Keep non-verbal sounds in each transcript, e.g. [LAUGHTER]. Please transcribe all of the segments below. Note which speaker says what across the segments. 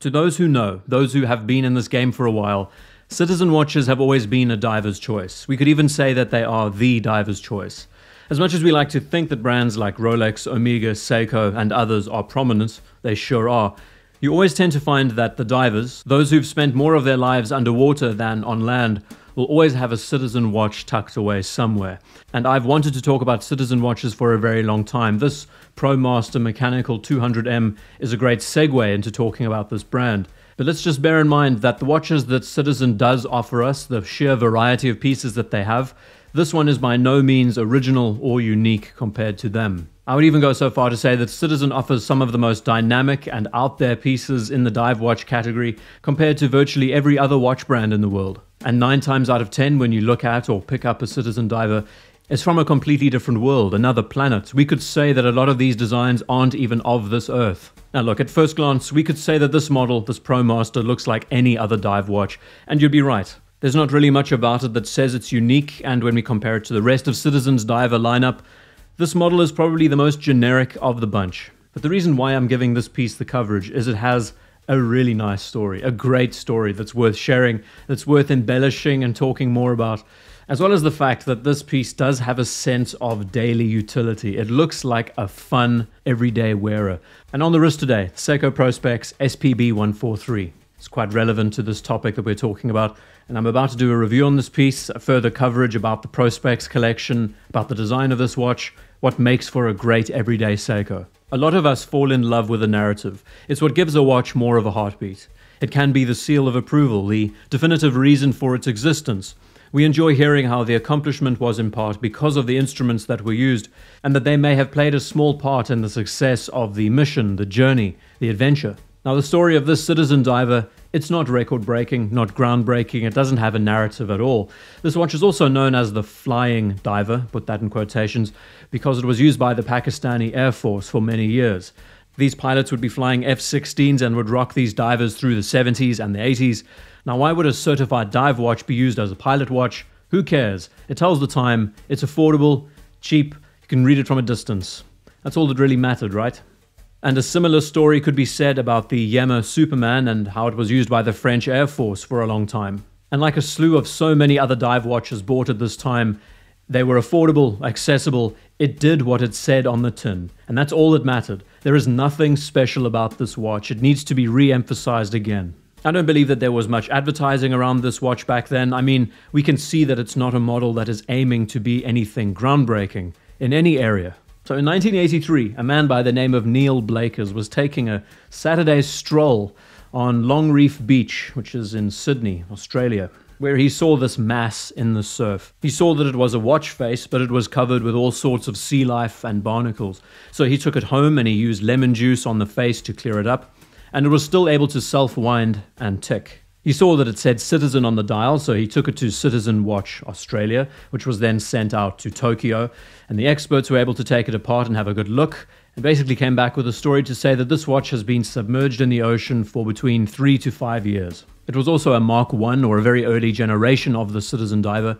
Speaker 1: To those who know, those who have been in this game for a while, Citizen watches have always been a diver's choice. We could even say that they are the diver's choice. As much as we like to think that brands like Rolex, Omega, Seiko, and others are prominent, they sure are, you always tend to find that the divers, those who've spent more of their lives underwater than on land, will always have a Citizen watch tucked away somewhere. And I've wanted to talk about Citizen watches for a very long time. This ProMaster Mechanical 200M is a great segue into talking about this brand. But let's just bear in mind that the watches that Citizen does offer us, the sheer variety of pieces that they have, this one is by no means original or unique compared to them. I would even go so far to say that Citizen offers some of the most dynamic and out there pieces in the dive watch category compared to virtually every other watch brand in the world. And nine times out of ten, when you look at or pick up a Citizen diver, it's from a completely different world, another planet. We could say that a lot of these designs aren't even of this Earth. Now, look, at first glance, we could say that this model, this ProMaster, looks like any other dive watch, and you'd be right. There's not really much about it that says it's unique, and when we compare it to the rest of Citizen's diver lineup, this model is probably the most generic of the bunch. But the reason why I'm giving this piece the coverage is it has a really nice story, a great story that's worth sharing, that's worth embellishing and talking more about as well as the fact that this piece does have a sense of daily utility. It looks like a fun, everyday wearer. And on the wrist today, Seiko Prospex SPB 143. It's quite relevant to this topic that we're talking about. And I'm about to do a review on this piece, further coverage about the Prospex collection, about the design of this watch, what makes for a great everyday Seiko. A lot of us fall in love with a narrative. It's what gives a watch more of a heartbeat. It can be the seal of approval, the definitive reason for its existence, we enjoy hearing how the accomplishment was in part because of the instruments that were used, and that they may have played a small part in the success of the mission, the journey, the adventure. Now, the story of this citizen diver, it's not record breaking, not groundbreaking, it doesn't have a narrative at all. This watch is also known as the Flying Diver, put that in quotations, because it was used by the Pakistani Air Force for many years. These pilots would be flying F 16s and would rock these divers through the 70s and the 80s. Now, why would a certified dive watch be used as a pilot watch? Who cares? It tells the time, it's affordable, cheap, you can read it from a distance. That's all that really mattered, right? And a similar story could be said about the Yema Superman and how it was used by the French Air Force for a long time. And like a slew of so many other dive watches bought at this time, they were affordable, accessible, it did what it said on the tin. And that's all that mattered. There is nothing special about this watch. It needs to be re emphasized again. I don't believe that there was much advertising around this watch back then. I mean, we can see that it's not a model that is aiming to be anything groundbreaking in any area. So in 1983, a man by the name of Neil Blakers was taking a Saturday stroll on Long Reef Beach, which is in Sydney, Australia, where he saw this mass in the surf. He saw that it was a watch face, but it was covered with all sorts of sea life and barnacles. So he took it home and he used lemon juice on the face to clear it up and it was still able to self wind and tick. He saw that it said Citizen on the dial, so he took it to Citizen Watch Australia, which was then sent out to Tokyo. And the experts were able to take it apart and have a good look, and basically came back with a story to say that this watch has been submerged in the ocean for between three to five years. It was also a Mark I, or a very early generation of the Citizen Diver,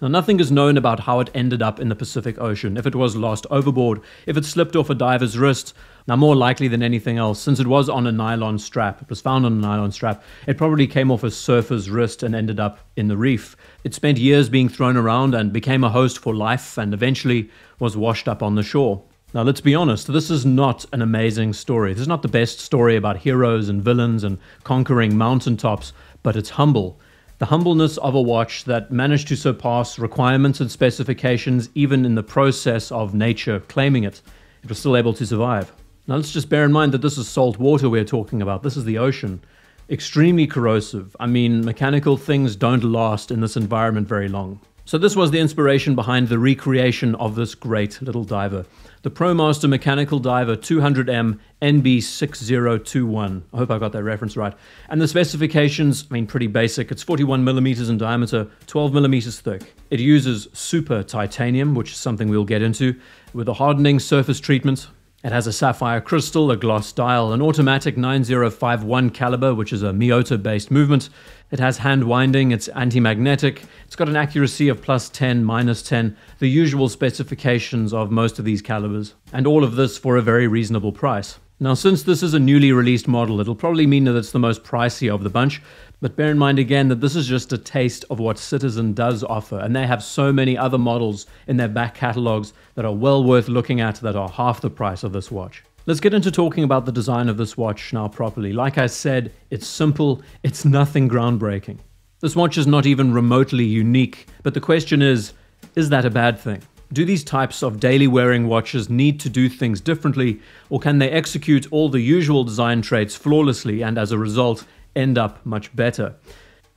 Speaker 1: now, nothing is known about how it ended up in the Pacific Ocean, if it was lost overboard, if it slipped off a diver's wrist. Now, more likely than anything else, since it was on a nylon strap, it was found on a nylon strap, it probably came off a surfer's wrist and ended up in the reef. It spent years being thrown around and became a host for life and eventually was washed up on the shore. Now, let's be honest, this is not an amazing story. This is not the best story about heroes and villains and conquering mountaintops, but it's humble the humbleness of a watch that managed to surpass requirements and specifications even in the process of nature claiming it. It was still able to survive. Now let's just bear in mind that this is salt water we're talking about. This is the ocean. Extremely corrosive. I mean, mechanical things don't last in this environment very long. So this was the inspiration behind the recreation of this great little diver. The ProMaster Mechanical Diver 200M NB6021. I hope I got that reference right. And the specifications, I mean, pretty basic. It's 41 millimeters in diameter, 12 millimeters thick. It uses super titanium, which is something we'll get into, with a hardening surface treatment, it has a sapphire crystal, a gloss dial, an automatic 9051 caliber, which is a Miyota based movement. It has hand winding, it's anti magnetic, it's got an accuracy of plus 10, minus 10, the usual specifications of most of these calibers. And all of this for a very reasonable price. Now, since this is a newly released model, it'll probably mean that it's the most pricey of the bunch, but bear in mind again that this is just a taste of what Citizen does offer, and they have so many other models in their back catalogs that are well worth looking at that are half the price of this watch. Let's get into talking about the design of this watch now properly. Like I said, it's simple, it's nothing groundbreaking. This watch is not even remotely unique, but the question is is that a bad thing? Do these types of daily wearing watches need to do things differently, or can they execute all the usual design traits flawlessly and as a result end up much better?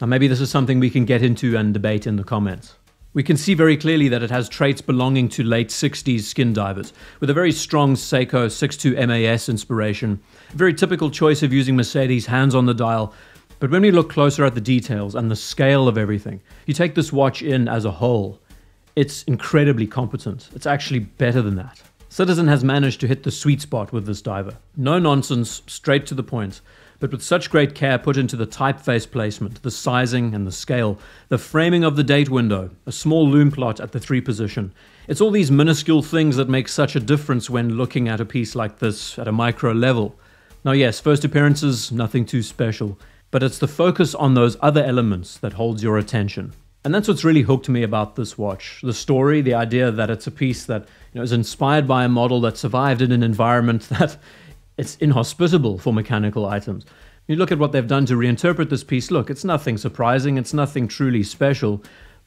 Speaker 1: Now, maybe this is something we can get into and debate in the comments. We can see very clearly that it has traits belonging to late 60s skin divers, with a very strong Seiko 62 MAS inspiration, a very typical choice of using Mercedes hands on the dial. But when we look closer at the details and the scale of everything, you take this watch in as a whole, it's incredibly competent. It's actually better than that. Citizen has managed to hit the sweet spot with this diver. No nonsense, straight to the point, but with such great care put into the typeface placement, the sizing and the scale, the framing of the date window, a small lume plot at the 3 position. It's all these minuscule things that make such a difference when looking at a piece like this at a micro level. Now, yes, first appearances, nothing too special, but it's the focus on those other elements that holds your attention. And that's what's really hooked me about this watch. The story, the idea that it's a piece that you know, is inspired by a model that survived in an environment [LAUGHS] that it's inhospitable for mechanical items. You look at what they've done to reinterpret this piece, look, it's nothing surprising, it's nothing truly special.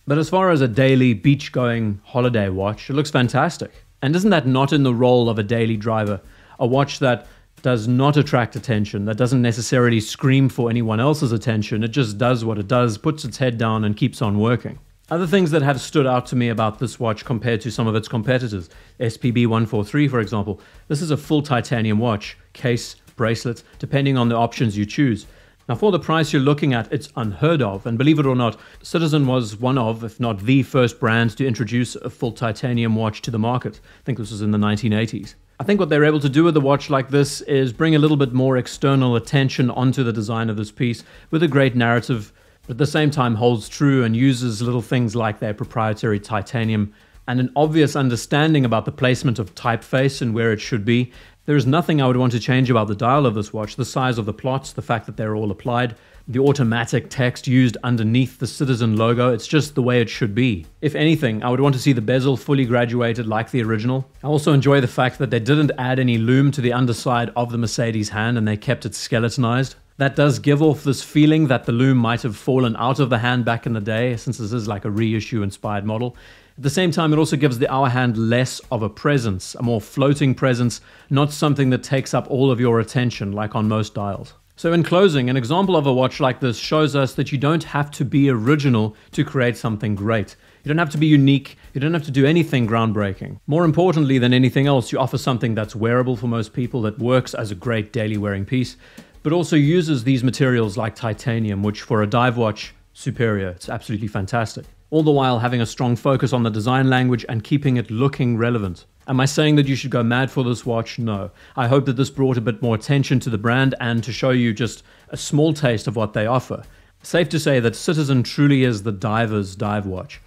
Speaker 1: But as far as a daily beach going holiday watch, it looks fantastic. And isn't that not in the role of a daily driver? A watch that does not attract attention, that doesn't necessarily scream for anyone else's attention. It just does what it does, puts its head down, and keeps on working. Other things that have stood out to me about this watch compared to some of its competitors, SPB 143, for example, this is a full titanium watch, case, bracelet, depending on the options you choose. Now, for the price you're looking at, it's unheard of. And believe it or not, Citizen was one of, if not the first brand to introduce a full titanium watch to the market. I think this was in the 1980s. I think what they're able to do with a watch like this is bring a little bit more external attention onto the design of this piece with a great narrative, but at the same time holds true and uses little things like their proprietary titanium and an obvious understanding about the placement of typeface and where it should be. There is nothing I would want to change about the dial of this watch, the size of the plots, the fact that they're all applied the automatic text used underneath the Citizen logo. It's just the way it should be. If anything, I would want to see the bezel fully graduated like the original. I also enjoy the fact that they didn't add any lume to the underside of the Mercedes hand and they kept it skeletonized. That does give off this feeling that the lume might have fallen out of the hand back in the day, since this is like a reissue inspired model. At the same time, it also gives the hour hand less of a presence, a more floating presence, not something that takes up all of your attention like on most dials. So, in closing, an example of a watch like this shows us that you don't have to be original to create something great. You don't have to be unique. You don't have to do anything groundbreaking. More importantly than anything else, you offer something that's wearable for most people, that works as a great daily wearing piece, but also uses these materials like titanium, which for a dive watch, superior. It's absolutely fantastic. All the while having a strong focus on the design language and keeping it looking relevant. Am I saying that you should go mad for this watch? No. I hope that this brought a bit more attention to the brand and to show you just a small taste of what they offer. Safe to say that Citizen truly is the diver's dive watch,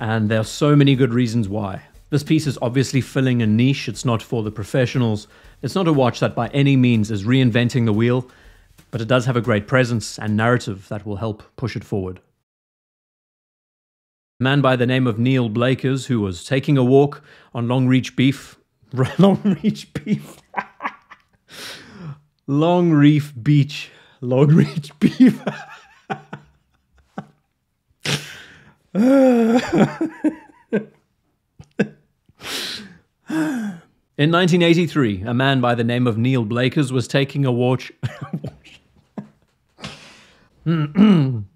Speaker 1: and there are so many good reasons why. This piece is obviously filling a niche, it's not for the professionals. It's not a watch that by any means is reinventing the wheel, but it does have a great presence and narrative that will help push it forward. A man by the name of Neil Blakers, who was taking a walk on Longreach Beef. [LAUGHS] Longreach Beef. [LAUGHS] Long Reef Beach. Longreach Beef. [LAUGHS] In 1983, a man by the name of Neil Blakers was taking a watch. [CLEARS THROAT] [CLEARS THROAT]